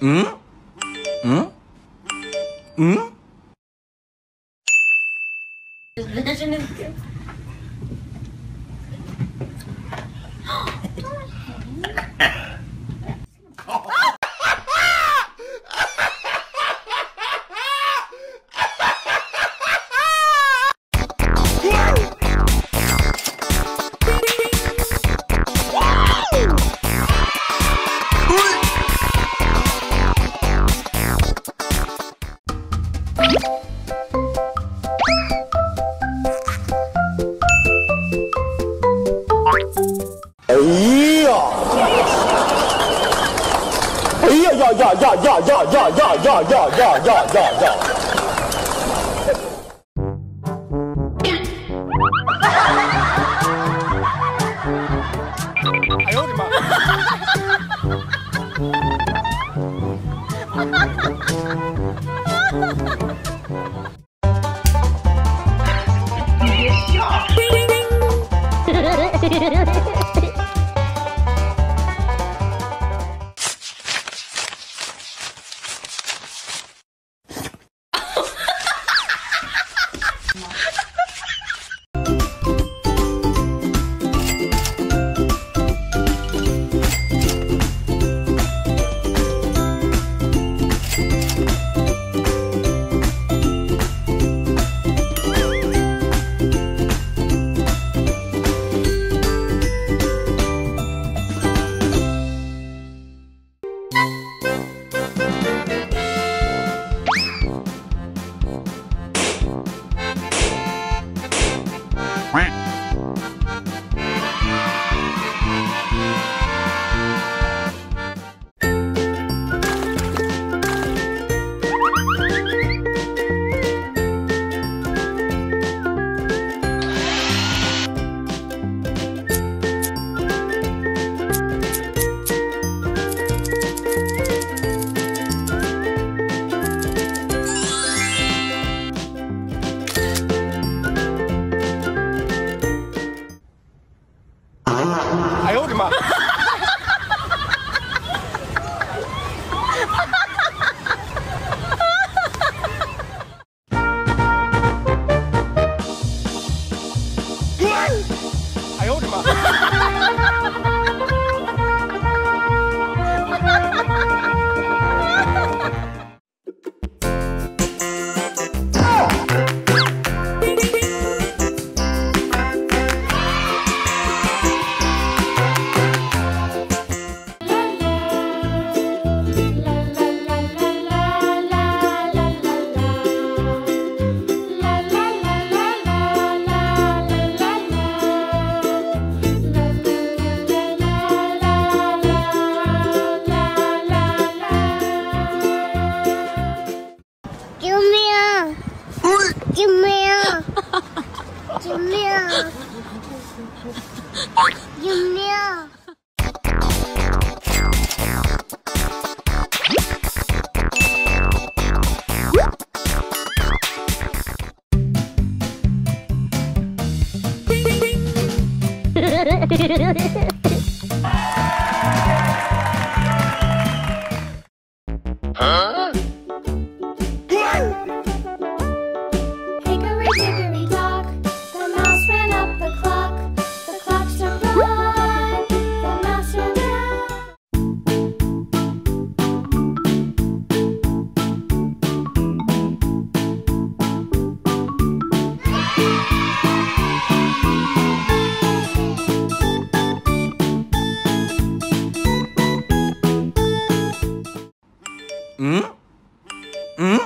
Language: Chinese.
嗯。呀呀呀呀呀呀呀呀呀呀呀呀呀呀！哎呦我的妈！huh? 嗯？嗯？